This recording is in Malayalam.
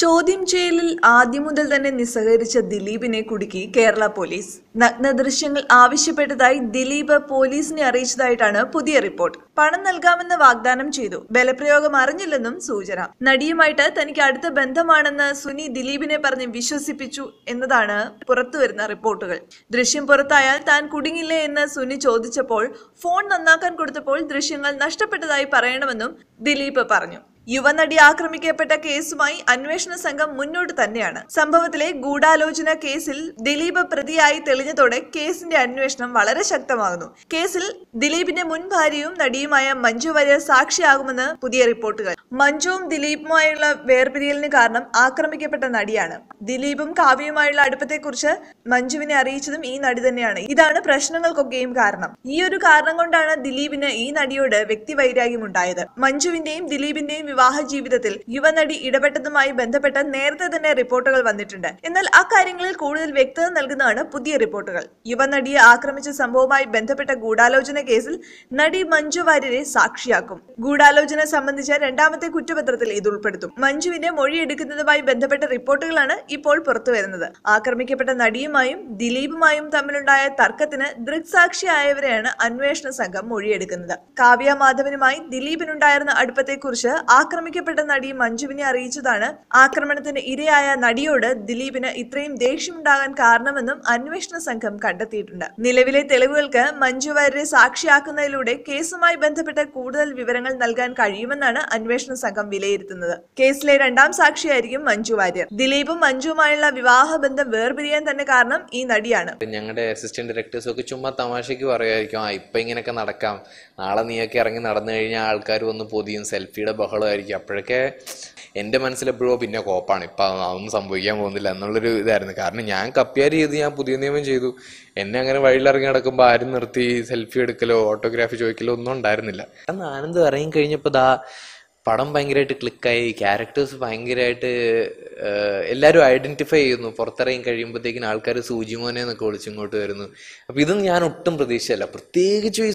ചോദ്യം ചെയ്യലിൽ ആദ്യം മുതൽ തന്നെ നിസ്സഹകരിച്ച ദിലീപിനെ കുടുക്കി കേരള പോലീസ്. നഗ്നദൃശ്യങ്ങൾ ആവശ്യപ്പെട്ടതായി ദിലീപ് പോലീസിനെ അറിയിച്ചതായിട്ടാണ് പുതിയ റിപ്പോർട്ട്. പണം നൽകാമെന്ന് വാഗ്ദാനം ചെയ്തു. ബലപ്രയോഗം അറിഞ്ഞില്ലെന്നും സൂചന. നടിയുമായിട്ട് തനിക്ക് അടുത്ത ബന്ധമാണെന്ന് സുനി ദിലീപിനെ പറഞ്ഞ് വിശ്വസിപ്പിച്ചു എന്നതാണ് പുറത്തുവരുന്ന റിപ്പോർട്ടുകൾ. ദൃശ്യം പുറത്തായാൽ താൻ കുടുങ്ങില്ലേ എന്ന് സുനി ചോദിച്ചപ്പോൾ ഫോൺ നന്നാക്കാൻ കൊടുത്തപ്പോൾ ദൃശ്യങ്ങൾ നഷ്ടപ്പെട്ടതായി പറയണമെന്നും ദിലീപ് പറഞ്ഞു. യുവനടി ആക്രമിക്കപ്പെട്ട കേസുമായി അന്വേഷണ സംഘം മുന്നോട്ട് തന്നെയാണ്. സംഭവത്തിലെ ഗൂഢാലോചന കേസിൽ ദിലീപ് പ്രതിയായി തെളിഞ്ഞതോടെ കേസിന്റെ അന്വേഷണം വളരെ ശക്തമാകുന്നു. കേസിൽ ദിലീപിന്റെ മുൻ ഭാര്യയും നടിയുമായ മഞ്ജു വാര്യർ സാക്ഷിയാകുമെന്ന് പുതിയ റിപ്പോർട്ടുകൾ. മഞ്ജുവും ദിലീപുമായുള്ള വേർപിരിയലിന് കാരണം ആക്രമിക്കപ്പെട്ട നടിയാണ്. ദിലീപും കാവ്യയുമായുള്ള അടുപ്പത്തെക്കുറിച്ച് മഞ്ജുവിനെ അറിയിച്ചതും ഈ നടി തന്നെയാണ്. ഇതാണ് പ്രശ്നങ്ങൾക്കൊക്കെയും കാരണം. ഈ ഒരു കാരണം കൊണ്ടാണ് ദിലീപിന് ഈ നടിയോട് വ്യക്തിവൈരാഗ്യം ഉണ്ടായത് മഞ്ജുവിന്റെയും ദിലീപിന്റെയും വിവാഹ ജീവിതത്തിൽ യുവനടി ഇടപെട്ടതുമായി ബന്ധപ്പെട്ട് നേരത്തെ തന്നെ റിപ്പോർട്ടുകൾ വന്നിട്ടുണ്ട്. എന്നാൽ അക്കാര്യങ്ങളിൽ കൂടുതൽ വ്യക്തത നൽകുന്നതാണ് പുതിയ റിപ്പോർട്ടുകൾ. യുവനടിയെ ആക്രമിച്ച സംഭവവുമായി ബന്ധപ്പെട്ട ഗൂഢാലോചന കേസിൽ നടി മഞ്ജു വാര്യരെ സാക്ഷിയാക്കും. ഗൂഢാലോചന സംബന്ധിച്ച രണ്ടാമത്തെ കുറ്റപത്രത്തിൽ ഇത് ഉൾപ്പെടുത്തും. മഞ്ജുവിനെ മൊഴിയെടുക്കുന്നതുമായി ബന്ധപ്പെട്ട റിപ്പോർട്ടുകളാണ് ഇപ്പോൾ പുറത്തുവരുന്നത് ആക്രമിക്കപ്പെട്ട നടിയുമായും ദിലീപുമായും തമ്മിലുണ്ടായ തർക്കത്തിന് ദൃക്സാക്ഷിയായവരെയാണ് അന്വേഷണ സംഘം മൊഴിയെടുക്കുന്നത്. കാവ്യ മാധവനുമായി ദിലീപിനുണ്ടായിരുന്ന അടുപ്പത്തെക്കുറിച്ച് ആക്രമിക്കപ്പെട്ട നടി മഞ്ജുവിനെ അറിയിച്ചതാണ്. ആക്രമണത്തിന് ഇരയായ നടിയോട് ദിലീപിന് ഇത്രയും ദേഷ്യമുണ്ടാകാൻ കാരണമെന്നും അന്വേഷണ സംഘം കണ്ടെത്തിയിട്ടുണ്ട്. നിലവിലെ തെളിവുകൾക്ക് മഞ്ജു വാര്യരെ സാക്ഷിയാക്കുന്നതിലൂടെ കേസുമായി ബന്ധപ്പെട്ട കൂടുതൽ വിവരങ്ങൾ നൽകാൻ കഴിയുമെന്നാണ് അന്വേഷണ സംഘം വിലയിരുത്തുന്നത്. കേസിലെ രണ്ടാം സാക്ഷിയായിരിക്കും മഞ്ജു വാര്യർ. ദിലീപും മഞ്ജുവുമായുള്ള വിവാഹബന്ധം വേർപിരിയാൻ തന്നെ കാരണം ഈ നടിയാണ്. ഞങ്ങളുടെ അസിസ്റ്റന്റ് ഡയറക്ടേഴ്സ് ഒക്കെ ചുമ്മാ തമാശയ്ക്ക് പറയുമായിരിക്കും ആ ഇപ്പൊ ഇങ്ങനെയൊക്കെ നടക്കാം. നാളെ നീയൊക്കെ ഇറങ്ങി നടന്നു കഴിഞ്ഞാൽ ആൾക്കാർ വന്ന് പൊതിയും സെൽഫിയുടെ ബഹളമായിരിക്കും അപ്പോഴൊക്കെ എന്റെ മനസ്സിലെപ്പോഴോ പിന്നെ കോപ്പാണ്. ഇപ്പം അതൊന്നും സംഭവിക്കാൻ പോകുന്നില്ല എന്നുള്ളൊരു ഇതായിരുന്നു. കാരണം ഞാൻ കപ്പ്യാരി ചെയ്ത് ഞാൻ പുതിയ നിയമം ചെയ്തു. എന്നെ അങ്ങനെ വഴിയിലിറങ്ങി നടക്കുമ്പോൾ ആരും നിർത്തി സെൽഫി എടുക്കലോ ഓട്ടോഗ്രാഫി ചോദിക്കലോ ഒന്നും ഉണ്ടായിരുന്നില്ല. അന്ന് ആനന്ദ് ഇറങ്ങി കഴിഞ്ഞപ്പോൾ ദാ പടം ഭയങ്കരമായിട്ട് ക്ലിക്കായി. ക്യാരക്ടേഴ്സ് ഭയങ്കരമായിട്ട് എല്ലാവരും ഐഡന്റിഫൈ ചെയ്യുന്നു. പുറത്തിറങ്ങി കഴിയുമ്പോഴത്തേക്കിന് ആൾക്കാർ സൂചിമോനെ എന്നൊക്കെ വിളിച്ചിങ്ങോട്ട് വരുന്നു. അപ്പോൾ ഇതൊന്നും ഞാൻ ഒട്ടും പ്രതീക്ഷയല്ല പ്രത്യേകിച്ച് ഈ